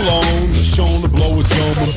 alone. Shown to blow a dome